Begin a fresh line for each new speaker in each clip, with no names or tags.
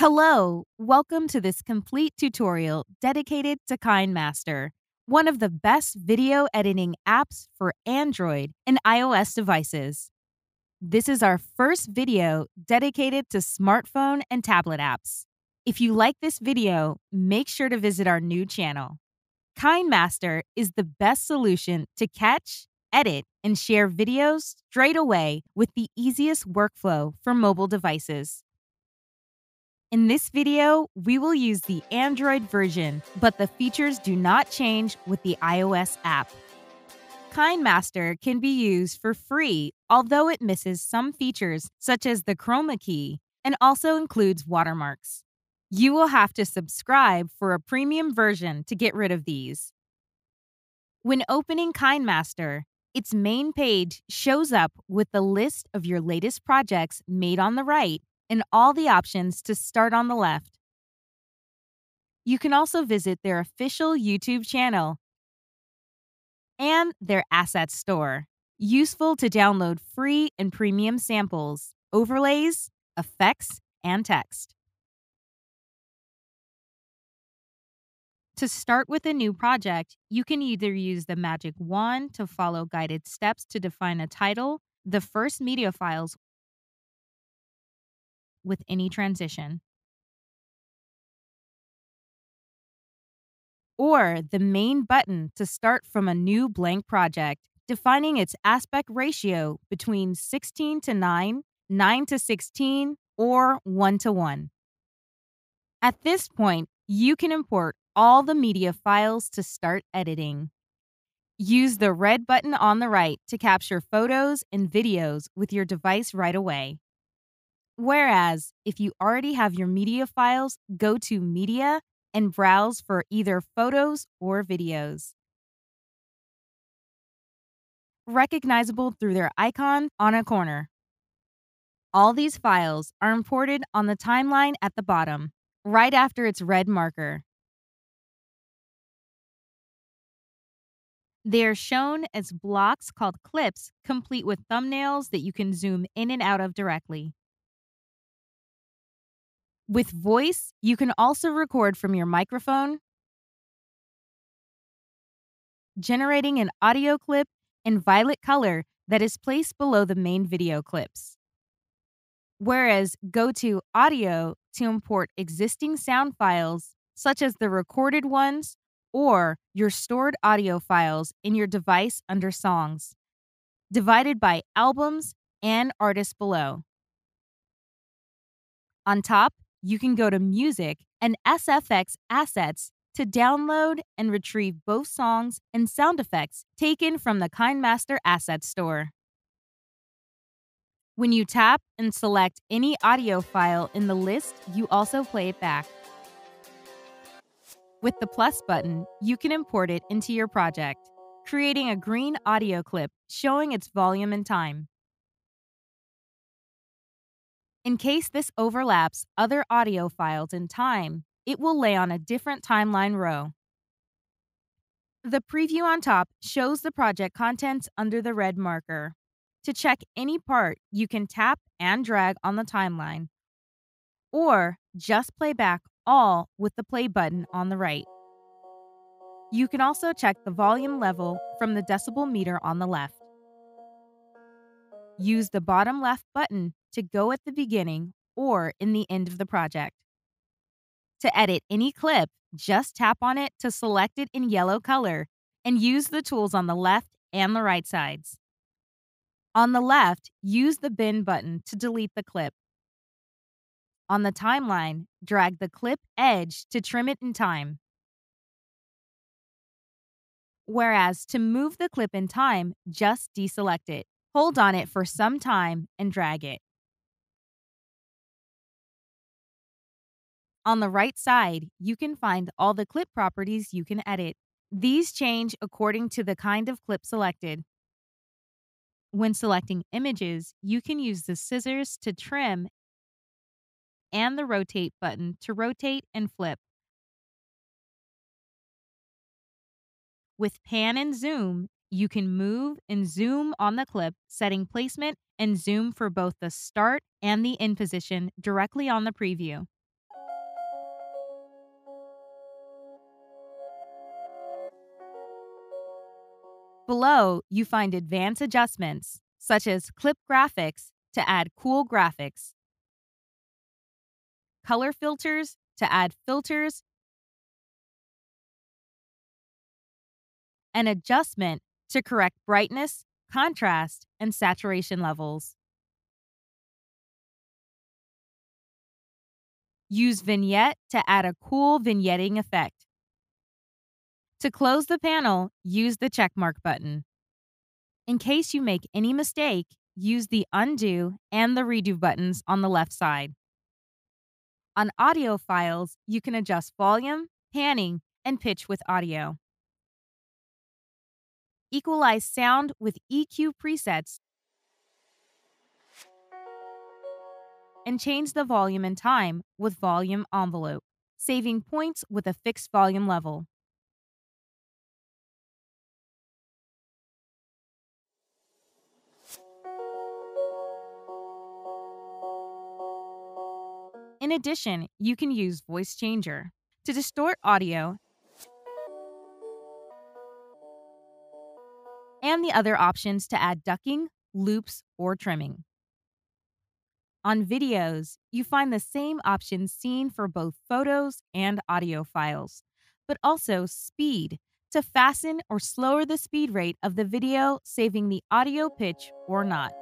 Hello, welcome to this complete tutorial dedicated to KineMaster, one of the best video editing apps for Android and iOS devices. This is our first video dedicated to smartphone and tablet apps. If you like this video, make sure to visit our new channel. KineMaster is the best solution to catch, edit, and share videos straight away with the easiest workflow for mobile devices. In this video, we will use the Android version, but the features do not change with the iOS app. KineMaster can be used for free, although it misses some features such as the chroma key and also includes watermarks. You will have to subscribe for a premium version to get rid of these. When opening KineMaster, its main page shows up with the list of your latest projects made on the right and all the options to start on the left. You can also visit their official YouTube channel and their asset store, useful to download free and premium samples, overlays, effects, and text. To start with a new project, you can either use the magic wand to follow guided steps to define a title, the first media files, with any transition. Or the main button to start from a new blank project, defining its aspect ratio between 16 to 9, 9 to 16, or 1 to 1. At this point, you can import all the media files to start editing. Use the red button on the right to capture photos and videos with your device right away. Whereas, if you already have your media files, go to Media and browse for either photos or videos. Recognizable through their icon on a corner. All these files are imported on the timeline at the bottom, right after its red marker. They are shown as blocks called clips, complete with thumbnails that you can zoom in and out of directly. With voice, you can also record from your microphone, generating an audio clip in violet color that is placed below the main video clips. Whereas go to Audio to import existing sound files, such as the recorded ones or your stored audio files in your device under Songs, divided by albums and artists below. On top, you can go to Music and SFX Assets to download and retrieve both songs and sound effects taken from the KineMaster Asset Store. When you tap and select any audio file in the list, you also play it back. With the plus button, you can import it into your project, creating a green audio clip showing its volume and time. In case this overlaps other audio files in time, it will lay on a different timeline row. The preview on top shows the project contents under the red marker. To check any part, you can tap and drag on the timeline, or just play back all with the play button on the right. You can also check the volume level from the decibel meter on the left. Use the bottom left button to go at the beginning or in the end of the project. To edit any clip, just tap on it to select it in yellow color and use the tools on the left and the right sides. On the left, use the bin button to delete the clip. On the timeline, drag the clip edge to trim it in time. Whereas to move the clip in time, just deselect it. Hold on it for some time and drag it. On the right side, you can find all the clip properties you can edit. These change according to the kind of clip selected. When selecting images, you can use the scissors to trim and the rotate button to rotate and flip. With pan and zoom, you can move and zoom on the clip, setting placement and zoom for both the start and the end position directly on the preview. Below, you find advanced adjustments, such as clip graphics to add cool graphics, color filters to add filters, and adjustment to correct brightness, contrast, and saturation levels. Use Vignette to add a cool vignetting effect. To close the panel, use the checkmark button. In case you make any mistake, use the undo and the redo buttons on the left side. On audio files, you can adjust volume, panning, and pitch with audio. Equalize sound with EQ presets and change the volume and time with volume envelope, saving points with a fixed volume level. In addition, you can use Voice Changer to distort audio and the other options to add ducking, loops, or trimming. On videos, you find the same options seen for both photos and audio files, but also speed to fasten or slower the speed rate of the video, saving the audio pitch or not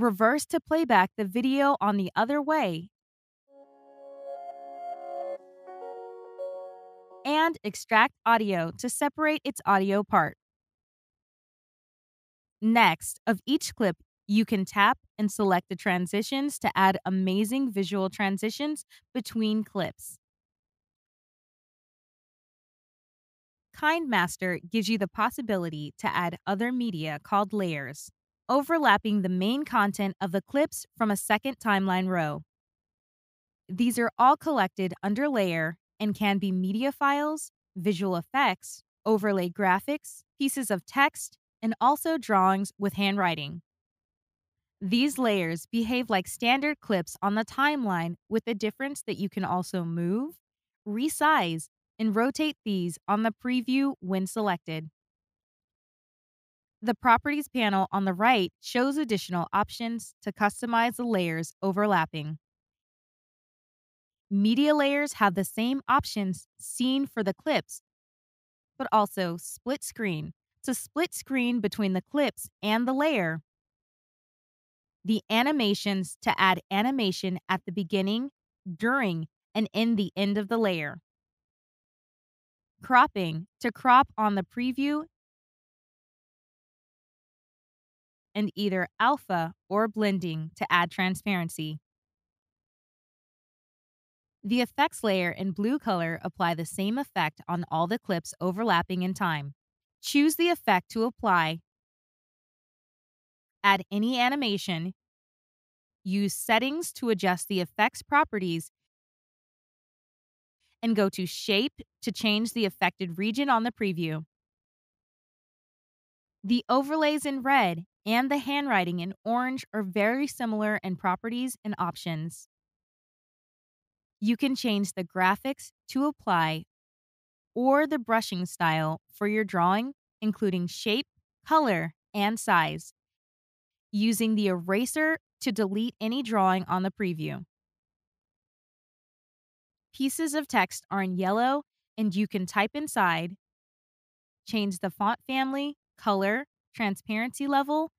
reverse to playback the video on the other way, and extract audio to separate its audio part. Next, of each clip, you can tap and select the transitions to add amazing visual transitions between clips. KineMaster gives you the possibility to add other media called layers overlapping the main content of the clips from a second timeline row. These are all collected under layer and can be media files, visual effects, overlay graphics, pieces of text, and also drawings with handwriting. These layers behave like standard clips on the timeline with the difference that you can also move, resize, and rotate these on the preview when selected. The Properties panel on the right shows additional options to customize the layers overlapping. Media layers have the same options seen for the clips, but also split screen to split screen between the clips and the layer. The animations to add animation at the beginning, during, and in the end of the layer. Cropping to crop on the preview and either alpha or blending to add transparency. The effects layer in blue color apply the same effect on all the clips overlapping in time. Choose the effect to apply, add any animation, use settings to adjust the effect's properties, and go to Shape to change the affected region on the preview. The overlays in red and the handwriting in orange are very similar in properties and options. You can change the graphics to apply or the brushing style for your drawing, including shape, color, and size, using the eraser to delete any drawing on the preview. Pieces of text are in yellow and you can type inside, change the font family, color, transparency level,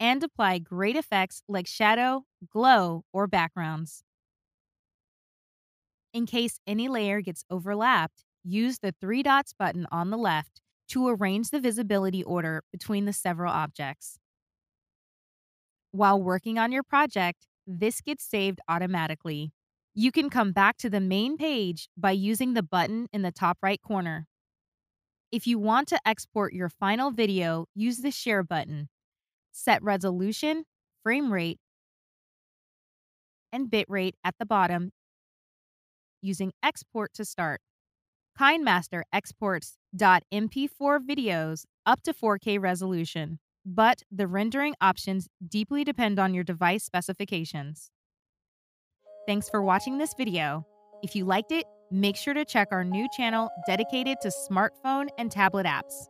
and apply great effects like shadow, glow, or backgrounds. In case any layer gets overlapped, use the three dots button on the left to arrange the visibility order between the several objects. While working on your project, this gets saved automatically. You can come back to the main page by using the button in the top right corner. If you want to export your final video, use the share button. Set resolution, frame rate, and bitrate at the bottom using export to start. KineMaster exports .mp4 videos up to 4K resolution, but the rendering options deeply depend on your device specifications. Thanks for watching this video. If you liked it, make sure to check our new channel dedicated to smartphone and tablet apps.